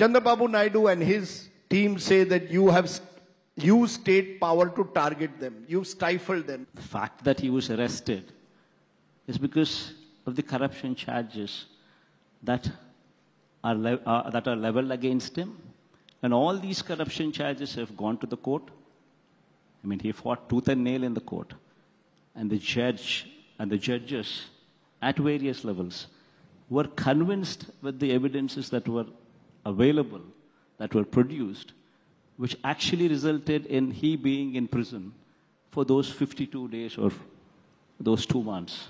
Chandrababu Naidu and his team say that you have used state power to target them. You've stifled them. The fact that he was arrested is because of the corruption charges that are, uh, that are leveled against him. And all these corruption charges have gone to the court. I mean, he fought tooth and nail in the court. And the judge and the judges at various levels were convinced with the evidences that were available, that were produced, which actually resulted in he being in prison for those 52 days or those two months.